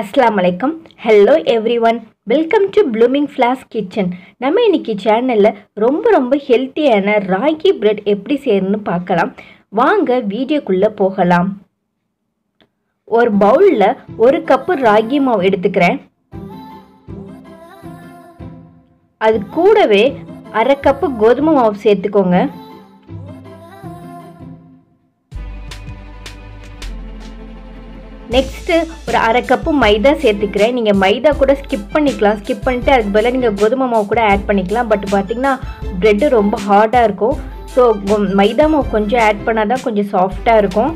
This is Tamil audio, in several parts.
அஸ்லாம் வலைக்கம் hello everyone welcome to blooming flowers kitchen நம்ம இன்னைக்கு சேனலில் ரொம்ப ரொம்ப ஹெல்த்தியான ராகி பிரெட் எப்படி செய்யணும்னு பார்க்கலாம். வாங்க வீடியோக்குள்ளே போகலாம். ஒரு பவுலில் ஒரு கப்பு ராகி மாவு எடுத்துக்கிறேன். அது கூடவே அரை கப்பு கோதுமை மாவு சேர்த்துக்கோங்க. நெக்ஸ்ட்டு ஒரு அரை கப்பு மைதா சேர்த்துக்கிறேன். நீங்கள் மைதா கூட ஸ்கிப் பண்ணிக்கலாம். ஸ்கிப் பண்ணிட்டு அதுக்கு பதிலாக நீங்கள் கோதுமை மாவு கூட ஆட் பண்ணிக்கலாம். பட் பார்த்திங்கன்னா ப்ரெட்டு ரொம்ப ஹார்டாக இருக்கும். ஸோ மைதா மாவு கொஞ்சம் ஆட் பண்ணால் தான் கொஞ்சம் சாஃப்டாக இருக்கும்.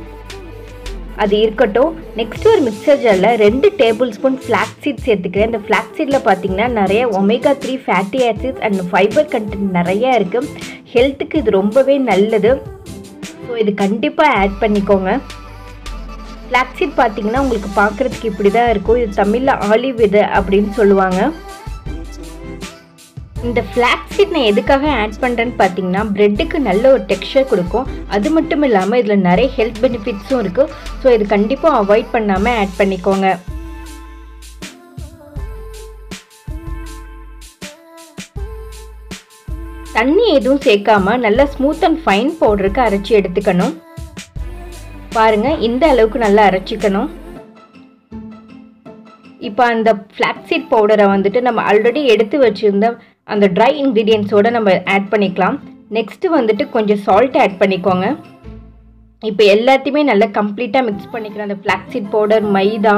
அது இருக்கட்டும். நெக்ஸ்ட் ஒரு மிக்சர் ஜாரில் ரெண்டு டேபிள் ஸ்பூன் ஃப்ளாக் சீட் சேர்த்துக்கிறேன். இந்த ஃப்ளாக் சீடில் பார்த்தீங்கன்னா நிறைய omega three fatty acids and fibre content நிறையா இருக்குது ஹெல்த்துக்கு இது ரொம்பவே நல்லது. ஸோ இது கண்டிப்பாக ஆட் பண்ணிக்கோங்க. ஃப்ளாக்ஸீட் பார்த்தீங்கன்னா உங்களுக்கு பார்க்குறதுக்கு இப்படி தான் இருக்கும். இது தமிழில் ஆலிவ் விதை அப்படின்னு சொல்லுவாங்க. இந்த ஃப்ளாக்ஸீட் நான் எதுக்காக ஆட் பண்ணுறேன்னு பார்த்தீங்கன்னா ப்ரெட்டுக்கு நல்ல ஒரு டெக்ஸ்டர் கொடுக்கும். அது மட்டும் இல்லாமல் இதில் நிறைய ஹெல்த் பெனிஃபிட்ஸும் இருக்குது ஸோ இது கண்டிப்பாக அவாய்ட் பண்ணாமல் ஆட் பண்ணிக்கோங்க. தண்ணி எதுவும் சேர்க்காம நல்லா ஸ்மூத் அண்ட் ஃபைன் பவுடருக்கு அரைச்சி எடுத்துக்கணும். பாருங்கள் இந்த அளவுக்கு நல்லா அரைச்சிக்கணும். இப்போ அந்த ஃப்ளாக்ஸீட் பவுடரை வந்துட்டு நம்ம ஆல்ரெடி எடுத்து வச்சுருந்த அந்த ட்ரை இன்க்ரீடியன்ஸோடு நம்ம ஆட் பண்ணிக்கலாம். நெக்ஸ்ட்டு வந்துட்டு கொஞ்சம் சால்ட் ஆட் பண்ணிக்கோங்க. இப்போ எல்லாத்தையுமே நல்லா கம்ப்ளீட்டாக மிக்ஸ் பண்ணிக்கலாம் அந்த ஃப்ளாக்ஸீட் பவுடர் மைதா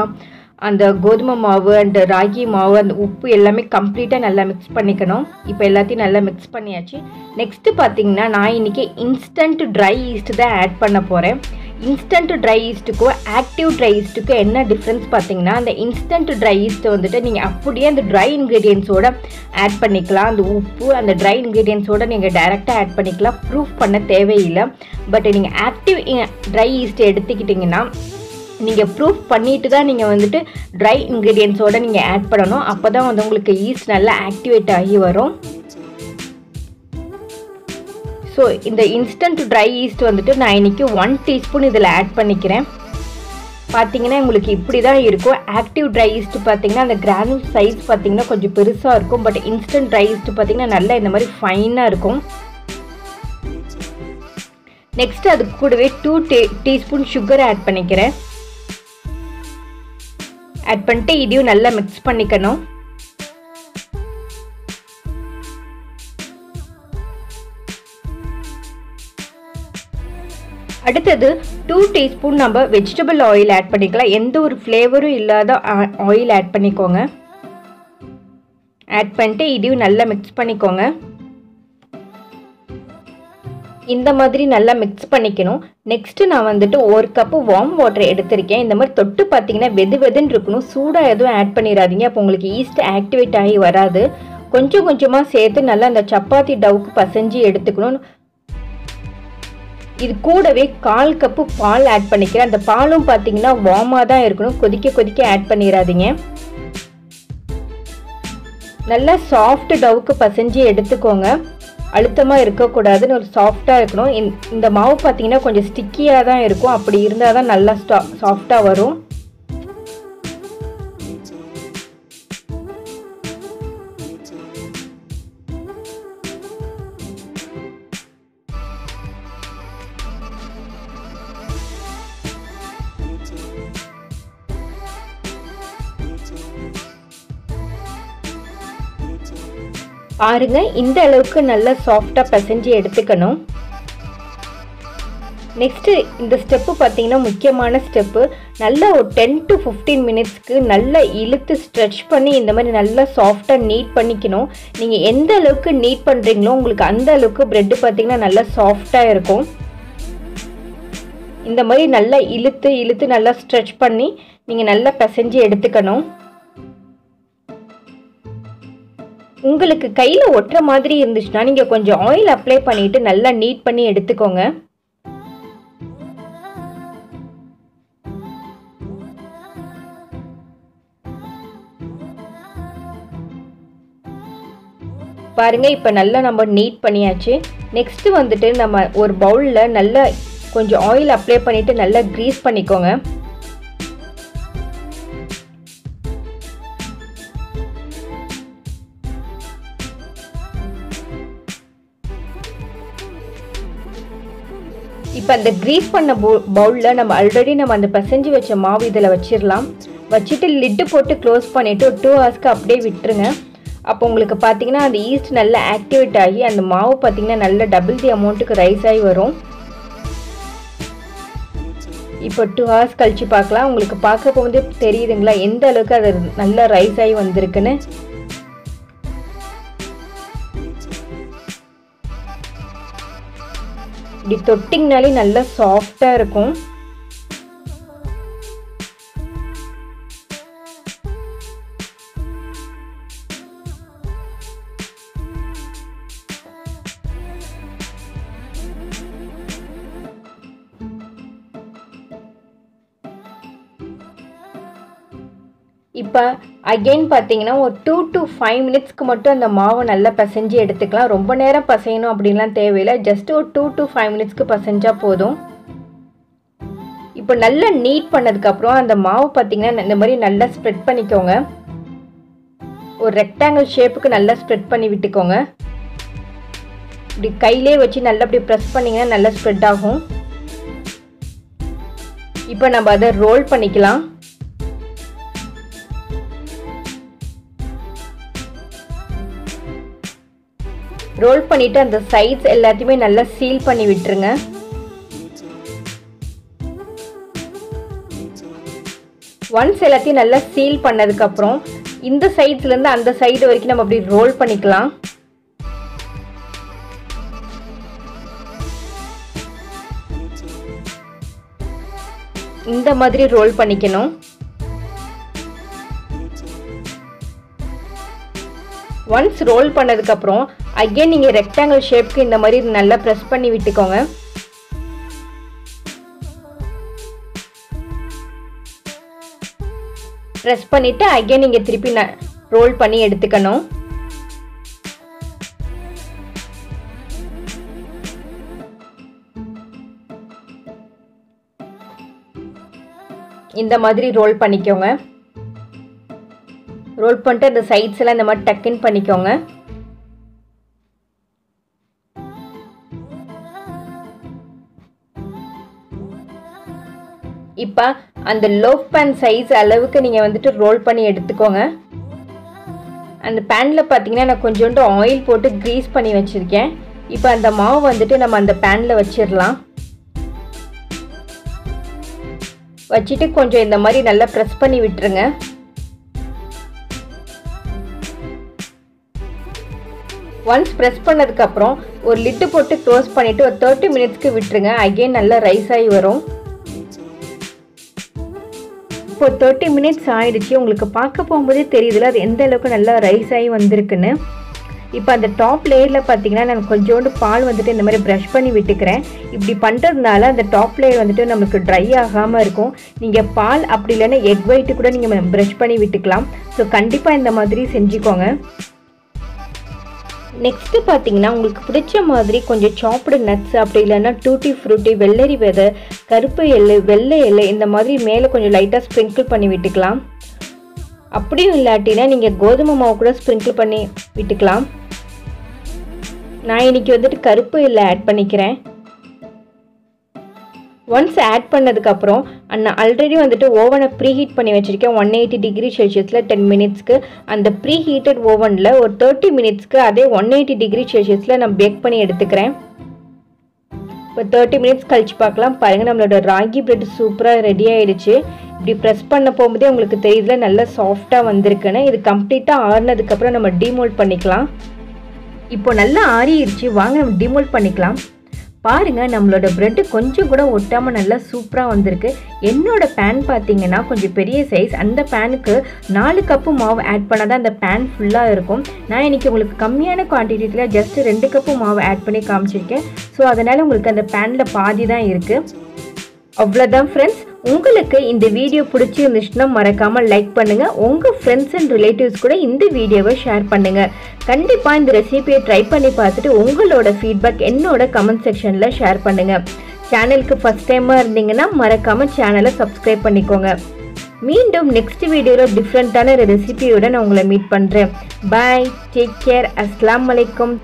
அந்த கோதுமை மாவு அண்ட் ராகி மாவு அந்த உப்பு எல்லாமே கம்ப்ளீட்டாக நல்லா மிக்ஸ் பண்ணிக்கணும். இப்போ எல்லாத்தையும் நல்லா மிக்ஸ் பண்ணியாச்சு. நெக்ஸ்ட்டு பார்த்தீங்கன்னா நான் இன்றைக்கி இன்ஸ்டன்ட் ட்ரை ஈஸ்ட் தான் ஆட் பண்ண போகிறேன் இன்ஸ்டன்ட் ட்ரை ஈஸ்ட்டுக்கும் ஆக்டிவ் ட்ரை ஈஸ்ட்டுக்கும் என்ன டிஃப்ரென்ஸ் பார்த்தீங்கன்னா அந்த இன்ஸ்டன்ட் ட்ரை ஈஸ்ட்டை வந்துட்டு நீங்கள் அப்படியே அந்த ட்ரை இன்க்ரீடியன்ஸோட ஆட் பண்ணிக்கலாம். அந்த உப்பு அந்த ட்ரை இன்க்ரீடியன்ஸோட நீங்கள் டைரெக்டாக ஆட் பண்ணிக்கலாம். ப்ரூஃப் பண்ண தேவையில்லை. பட் நீங்கள் ஆக்டிவ் ட்ரை ஈஸ்ட்டை எடுத்துக்கிட்டிங்கன்னா நீங்கள் ப்ரூஃப் பண்ணிட்டு தான் நீங்கள் வந்துட்டு ட்ரை இன்க்ரீடியன்ஸோட நீங்கள் ஆட் பண்ணணும். அப்போ தான் வந்து உங்களுக்கு ஈஸ்ட் நல்லா ஆக்டிவேட் ஆகி வரும். ஸோ இந்த இன்ஸ்டன்ட் ட்ரை ஈஸ்ட் வந்துட்டு நான் இன்றைக்கி ஒன் டீஸ்பூன் இதில் ஆட் பண்ணிக்கிறேன். பார்த்தீங்கன்னா உங்களுக்கு இப்படி தான் இருக்கும். ஆக்டிவ் ட்ரை ஈஸ்ட் பார்த்தீங்கன்னா அந்த கிரானுல் சைஸ் பார்த்தீங்கன்னா கொஞ்சம் பெருசாக இருக்கும். பட் இன்ஸ்டன்ட் ட்ரை ஈஸ்ட் பார்த்தீங்கன்னா நல்லா இந்த மாதிரி ஃபைனாக இருக்கும். நெக்ஸ்ட் அது கூடவே two tea teaspoon sugar add பண்ணிக்கிறேன். ஆட் பண்ணிட்டு இதையும் நல்லா மிக்ஸ் பண்ணிக்கணும். அடுத்தது டூ டீஸ்பூன் நம்ம வெஜிடபிள் ஆயில் ஆட் பண்ணிக்கலாம். எந்த ஒரு ஃப்ளேவரும் இல்லாத ஆயில் ஆட் பண்ணிக்கோங்க. ஆட் பண்ணிட்டு இதையும் நல்லா மிக்ஸ் பண்ணிக்கோங்க. இந்த மாதிரி நல்லா மிக்ஸ் பண்ணிக்கணும். நெக்ஸ்ட்டு நான் வந்துட்டு ஒரு கப்பு வார்ம் வாட்டர் எடுத்திருக்கேன். இந்த மாதிரி தொட்டு பார்த்தீங்கன்னா வெது வெதுன்னு இருக்கணும். சூடாக எதுவும் ஆட் பண்ணிடாதீங்க. அப்போ உங்களுக்கு ஈஸ்ட் ஆக்டிவேட் ஆகி வராது. கொஞ்சம் கொஞ்சமாக சேர்த்து நல்லா அந்த சப்பாத்தி டவுக்கு பசைஞ்சு எடுத்துக்கணும். இது கூடவே கால் கப்பு பால் ஆட் பண்ணிக்கிறேன். அந்த பாலும் பார்த்தீங்கன்னா வார்மாக தான் இருக்கணும். கொதிக்க கொதிக்க ஆட் பண்ணிடாதீங்க நல்லா சாஃப்ட் டவுக்கு பசைஞ்சு எடுத்துக்கோங்க. அழுத்தமாக இருக்கக்கூடாதுன்னு ஒரு சாஃப்டாக இருக்கணும். இந்த மாவு பார்த்தீங்கன்னா கொஞ்சம் ஸ்டிக்கியாக தான் இருக்கும். அப்படி இருந்தால் தான் நல்லா ஸ்டா சாஃப்டாக வரும். பாருங்க இந்த அளவுக்கு நல்லா சாஃப்டாக பசைஞ்சு எடுத்துக்கணும். நெக்ஸ்ட்டு இந்த ஸ்டெப்பு பார்த்தீங்கன்னா முக்கியமான ஸ்டெப்பு நல்லா ஒரு டென் டு ஃபிஃப்டீன் மினிட்ஸ்க்கு நல்லா இழுத்து ஸ்ட்ரெச் பண்ணி இந்த மாதிரி நல்லா சாஃப்டாக நீட் பண்ணிக்கணும். நீங்கள் எந்த அளவுக்கு நீட் பண்ணுறீங்களோ உங்களுக்கு அந்த அளவுக்கு ப்ரெட்டு பார்த்தீங்கன்னா நல்லா சாஃப்டாக இருக்கும். இந்த மாதிரி நல்லா இழுத்து இழுத்து நல்லா ஸ்ட்ரெச் பண்ணி நீங்கள் நல்லா பிசைஞ்சு எடுத்துக்கணும். உங்களுக்கு கையில் ஒட்டுற மாதிரி இருந்துச்சுன்னா நீங்கள் கொஞ்சம் ஆயில் அப்ளை பண்ணிவிட்டு நல்லா நீட் பண்ணி எடுத்துக்கோங்க. பாருங்க இப்போ நல்லா நம்ம நீட் பண்ணியாச்சு. நெக்ஸ்ட் வந்துட்டு நம்ம ஒரு பவுலில் நல்லா கொஞ்சம் ஆயில் அப்ளை பண்ணிவிட்டு நல்லா க்ரீஸ் பண்ணிக்கோங்க. இப்போ அந்த க்ரீஸ் பண்ண பவுலில் நம்ம ஆல்ரெடி நம்ம அந்த பசஞ்சு வச்ச மாவு இதில் வச்சிடலாம் வச்சுட்டு லிட்டு போட்டு க்ளோஸ் பண்ணிவிட்டு ஒரு டூ ஹவர்ஸ்க்கு அப்படியே விட்டுருங்க. அப்போ உங்களுக்கு பார்த்தீங்கன்னா அந்த ஈஸ்ட் நல்லா ஆக்டிவேட் ஆகி அந்த மாவு பார்த்தீங்கன்னா நல்ல டபுள் தி அமௌண்ட்டுக்கு ரைஸ் ஆகி வரும். இப்போ டூ ஹவர்ஸ் கழித்து பார்க்கலாம். உங்களுக்கு பார்க்க போகும்போது தெரியுதுங்களா? எந்த அளவுக்கு அது நல்லா ரைஸ் ஆகி வந்திருக்குன்னு? இப்படி தொட்டிங்கனாலே நல்லா சாஃப்டாக இருக்கும். இப்போ அகெயின் பார்த்தீங்கன்னா ஒரு டூ டு ஃபைவ் மினிட்ஸ்க்கு மட்டும் அந்த மாவை நல்லா பிசைஞ்சு எடுத்துக்கலாம். ரொம்ப நேரம் பசையணும் அப்படின்லாம் தேவையில்லை. ஜஸ்ட் ஒரு டூ டு ஃபைவ் மினிட்ஸ்க்கு பசைஞ்சால் போதும். இப்போ நல்லா நீட் பண்ணதுக்கப்புறம் அந்த மாவு பார்த்தீங்கன்னா இந்த மாதிரி நல்லா ஸ்ப்ரெட் பண்ணிக்கோங்க. ஒரு ரெக்டாங்கிள் ஷேப்புக்கு நல்லா ஸ்ப்ரெட் பண்ணி விட்டுக்கோங்க. இப்படி கையிலே வச்சு நல்லா இப்படி ப்ரெஸ் பண்ணிங்கன்னா நல்லா ஸ்ப்ரெட் ஆகும். இப்போ நம்ம அதை ரோல் பண்ணிக்கலாம். ரோல் பண்ணிவிட்டு அந்த சைட்ஸ் எல்லாத்தையுமே நல்லா சீல் பண்ணி விட்டுருங்க. ஒன்ஸ் எல்லாத்தையும் நல்லா சீல் பண்ணதுக்கப்புறம் இந்த சைட்ஸ்லேருந்து அந்த சைடு வரைக்கும் நம்ம அப்படி ரோல் பண்ணிக்கலாம். இந்த மாதிரி ரோல் பண்ணிக்கணும். ஒன்ஸ் ரோல் பண்ணதுக்கப்புறம் அகைன் நீங்கள் ரெக்டாங்கிள் ஷேப்க்கு இந்த மாதிரி நல்லா ப்ரெஸ் பண்ணி விட்டுக்கோங்க. ப்ரெஸ் பண்ணிவிட்டு அகைன் நீங்கள் திருப்பி ந ரோல் பண்ணி எடுத்துக்கணும். இந்த மாதிரி ரோல் பண்ணிக்கோங்க. ரோல் பண்ணிட்டு அந்த சைட்ஸ் எல்லாம் இந்த மாதிரி டக்குன்னு பண்ணிக்கோங்க. இப்போ அந்த லோஃப் பேன் சைஸ் அளவுக்கு நீங்கள் வந்துட்டு ரோல் பண்ணி எடுத்துக்கோங்க. அந்த பேனில் பார்த்தீங்கன்னா நான் கொஞ்சோண்டு ஆயில் போட்டு க்ரீஸ் பண்ணி வச்சுருக்கேன். இப்போ அந்த மாவு வந்துட்டு நம்ம அந்த பேனில் வச்சிடலாம். வச்சுட்டு கொஞ்சம் இந்த மாதிரி நல்லா ப்ரெஸ் பண்ணி விட்டுருங்க. ஒன்ஸ் ப்ரெஸ் பண்ணதுக்கப்புறம் ஒரு லிட்டு போட்டு க்ளோஸ் பண்ணிவிட்டு ஒரு தேர்ட்டி மினிட்ஸ்க்கு விட்டுருங்க. அகெயின் நல்லா ரைஸ் ஆகி வரும். இப்போ தேர்ட்டி மினிட்ஸ் ஆயிடுச்சு. உங்களுக்கு பார்க்க போகும்போதே தெரியுதுல அது எந்த அளவுக்கு நல்லா ரைஸ் ஆகி வந்திருக்குன்னு. இப்போ அந்த டாப் லேயரில் பார்த்தீங்கன்னா நான் கொஞ்சோண்டு பால் வந்துட்டு இந்த மாதிரி ப்ரஷ் பண்ணி விட்டுக்கிறேன். இப்படி பண்ணுறதுனால அந்த டாப் லேயர் வந்துட்டு நமக்கு ட்ரை ஆகாமல் இருக்கும். நீங்கள் பால் அப்படி இல்லைன்னா எக் ஒயிட்டு கூட நீங்கள் ப்ரஷ் பண்ணி விட்டுக்கலாம். ஸோ கண்டிப்பாக இந்த மாதிரி செஞ்சுக்கோங்க. நெக்ஸ்ட்டு பார்த்தீங்கன்னா உங்களுக்கு பிடிச்ச மாதிரி கொஞ்சம் சாப்பிடு நட்ஸ் அப்படி இல்லைன்னா டூட்டி ஃப்ரூட்டி வெள்ளரி விதை கருப்பு எள்ளு வெள்ளை எள்ளு இந்த மாதிரி மேலே கொஞ்சம் லைட்டாக ஸ்ப்ரிங்கிள் பண்ணி விட்டுக்கலாம். அப்படியும் இல்லாட்டினா நீங்கள் கோதுமை மாவு கூட ஸ்ப்ரிங்கிள் பண்ணி விட்டுக்கலாம். நான் இன்றைக்கி வந்துட்டு கருப்பு எள்ளை ஆட் பண்ணிக்கிறேன். ஒன்ஸ் ஆட் பண்ணதுக்கப்புறம் நான் ஆல்ரெடி வந்துட்டு ஓவனை ப்ரீ ஹீட் பண்ணி வச்சுருக்கேன். ஒன் எயிட்டி டிகிரி செல்சியஸில் டென் மினிட்ஸ்க்கு அந்த ப்ரீ ஹீட்டட் ஓவனில் ஒரு தேர்ட்டி மினிட்ஸ்க்கு அதே ஒன் எயிட்டி டிகிரி செல்சியஸில் நான் பேக் பண்ணி எடுத்துக்கிறேன். இப்போ தேர்ட்டி மினிட்ஸ் கழிச்சு பார்க்கலாம். பாருங்கள் நம்மளோட ராகி பிரெட் சூப்பராக ரெடி ஆயிடுச்சு. இப்படி ப்ரெஸ் பண்ண போகும்போதே உங்களுக்கு தெரியுதுல நல்லா சாஃப்டாக வந்திருக்குன்னு. இது கம்ப்ளீட்டாக ஆறுனதுக்கப்புறம் நம்ம டிமோல்ட் பண்ணிக்கலாம். இப்போ நல்லா ஆறிடுச்சு. வாங்க நம்ம டிமோல்ட் பண்ணிக்கலாம். பாருங்கள் நம்மளோட ப்ரெட்டு கொஞ்சம் கூட ஒட்டாமல் நல்லா சூப்பராக வந்திருக்கு. என்னோட பேன் பார்த்தீங்கன்னா கொஞ்சம் பெரிய சைஸ் அந்த பேனுக்கு நாலு கப்பு மாவு ஆட் பண்ணால் தான் அந்த பேன் ஃபுல்லாக இருக்கும். நான் இன்றைக்கி உங்களுக்கு கம்மியான குவான்டிட்டியில் ஜஸ்ட் ரெண்டு கப்பு மாவு ஆட் பண்ணி காமிச்சிருக்கேன். ஸோ அதனால் உங்களுக்கு அந்த பேனில் பாதி தான் இருக்குது அவ்வளோதான் ஃப்ரெண்ட்ஸ் உங்களுக்கு இந்த வீடியோ பிடிச்சிருந்துச்சுன்னா மறக்காமல் லைக் பண்ணுங்கள் உங்கள் ஃப்ரெண்ட்ஸ் அண்ட் ரிலேட்டிவ்ஸ் கூட இந்த வீடியோவை ஷேர் பண்ணுங்கள் கண்டிப்பாக இந்த ரெசிபியை ட்ரை பண்ணி பார்த்துட்டு உங்களோட ஃபீட்பேக் என்னோட கமெண்ட் செக்ஷனில் ஷேர் பண்ணுங்கள் சேனலுக்கு ஃபஸ்ட் டைமாக இருந்தீங்கன்னா மறக்காமல் சேனலை சப்ஸ்கிரைப் பண்ணிக்கோங்க. மீண்டும் நெக்ஸ்ட் வீடியோவில் டிஃப்ரெண்ட்டான ரெசிபியோட நான் உங்களை மீட் பண்ணுறேன் பாய் டேக் கேர் அஸ்லாம் வலைக்கம்